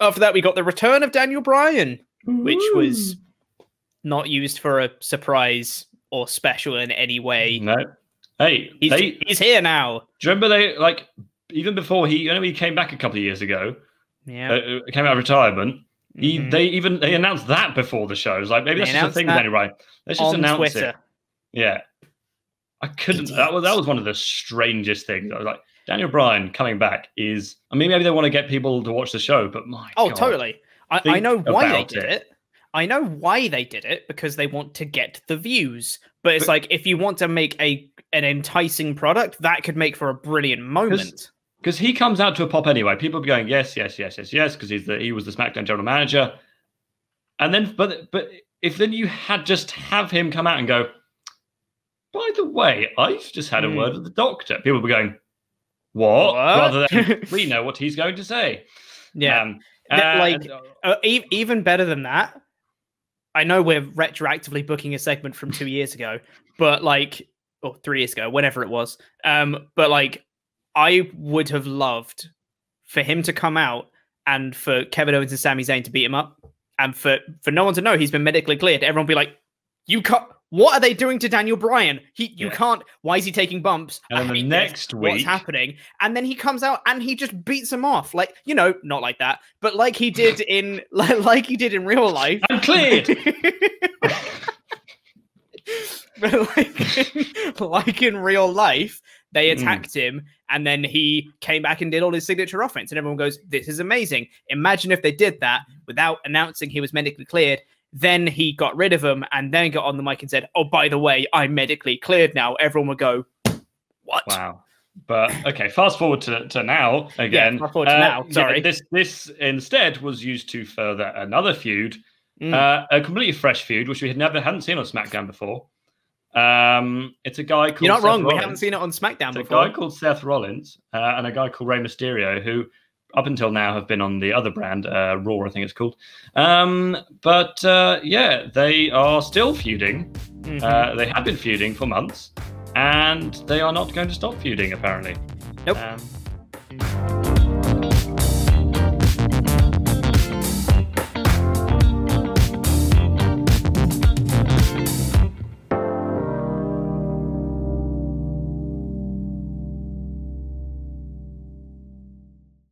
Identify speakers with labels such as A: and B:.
A: After that, we got the return of Daniel Bryan, which was not used for a surprise or special in any way.
B: No. Hey,
A: He's,
B: they,
A: he's here now.
B: do you remember they like even before he? You know, he came back a couple of years ago.
A: Yeah.
B: Uh, uh, came out of retirement. He,
A: Mhm.
B: They even they announced that before the show. It was like maybe
A: They
B: that's just a thing with
A: that
B: Daniel Bryan. Let's just
A: on
B: announce
A: Twitter.
B: it. Yeah. I couldn't. That was that was one of the strangest things. I was like, Daniel Bryan coming back is. I mean, maybe they want to get people to watch the show, but my
A: Oh,
B: God.
A: totally. I, I know why they did
B: it.
A: it. I know why they did it because they want to get the views. But it's
B: But-
A: like if you want to make a an enticing product, that could make for a brilliant moment.
B: because he comes out to a pop anyway. People be going yes, yes, yes, yes, yes, because he's the he was the SmackDown general manager, and then but but if then you had just have him come out and go, by the way, I've just had a
A: Hmm.
B: word with the doctor. People be going, what?
A: What?
B: Rather than we know what he's going to say.
A: Yeah.
B: Um,
A: That, like, Uh, e- even better than that, I know we're retroactively booking a segment from two years ago, but like, or three years ago, whenever it was. Um, but like, I would have loved for him to come out and for Kevin Owens and Sami Zayn to beat him up, and for for no one to know he's been medically cleared. Everyone be like, "You can't." What are they doing to Daniel Bryan? He, you
B: Yeah.
A: can't. Why is he taking bumps?
B: And then the
A: hate this.
B: next
A: what's happening? And then he comes out and he just beats him off, like you know, not like that, but like he did in like, like he did in real life.
B: I'm cleared.
A: but like, like in real life, they
B: Mm.
A: attacked him, and then he came back and did all his signature offense, and everyone goes, "This is amazing." Imagine if they did that without announcing he was medically cleared. Then he got rid of him, and then got on the mic and said, "Oh, by the way, I'm medically cleared now." Everyone would go, "What?"
B: Wow. But okay, fast forward to, to now again.
A: Yeah, fast forward to now,
B: yeah,
A: sorry.
B: this this instead was used to further another feud,
A: Mm.
B: uh, a completely fresh feud, which we had never hadn't seen on SmackDown before. Um, it's a guy called
A: You're not
B: Seth
A: wrong. We haven't seen it on SmackDown
B: It's a guy called Seth Rollins uh, and a guy called Rey Mysterio, who up until now have been on the other brand, uh, Raw, I think it's called. Um, but uh, yeah, they are still feuding.
A: Mhm.
B: Uh, they have been feuding for months, and they are not going to stop feuding, apparently.
A: Nope.
B: Um,